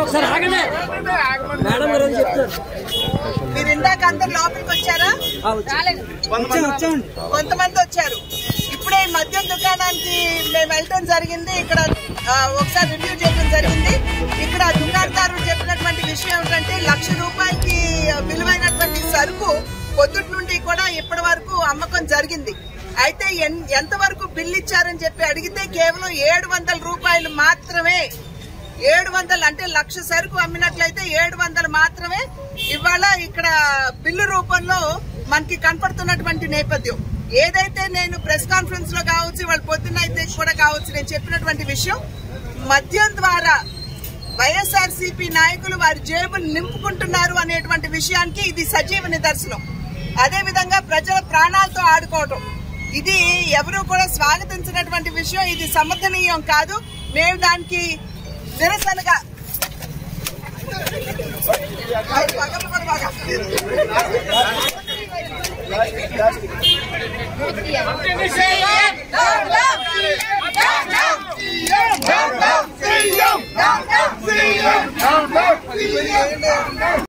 ఒకసారి ఆగండి మేడం గారు ఏం చెప్తారు మీరు ఇందాక అందరు లోపలికి వచ్చారా కొంతమంది వచ్చారు ఇప్పుడే ఈ మద్యం దుకాణానికి మేము వెళ్ళటం జరిగింది ఇక్కడ ఒకసారి రివ్యూ చేయడం జరిగింది ఇక్కడ దుకాణదారుడు చెప్పినటువంటి విషయం ఏమిటంటే లక్ష రూపాయలకి విలువైనటువంటి సరుకు పొద్దుటి నుండి కూడా ఇప్పటి వరకు అమ్మకం జరిగింది. అయితే ఎన్- ఎంతవరకు బిల్లు ఇచ్చారని చెప్పి అడిగితే కేవలం ఏడు వందల రూపాయలు మాత్రమే. ఏడు వందలు అంటే లక్ష సరుకు అమ్మినట్లయితే ఏడు వందలు మాత్రమే ఇవాళ ఇక్కడ బిల్లు రూపంలో మనకి కనపడుతున్నటువంటి నేపథ్యం. ఏదైతే నేను ప్రెస్ కాన్ఫరెన్స్లో కావచ్చు వాళ్ళ పొద్దున్న అయితే కూడా కావచ్చు నేను చెప్పినటువంటి విషయం మద్యం ద్వారా వైఎస్ఆర్ నాయకులు వారి జేబులు నింపుకుంటున్నారు అనేటువంటి విషయానికి ఇది సజీవ నిదర్శనం. అదేవిధంగా ప్రజల ప్రాణాలతో ఆడుకోవటం. ఇది ఎవరు కూడా స్వాగతించినటువంటి విషయం ఇది సమర్థనీయం కాదు మేము దానికి నిరసనగా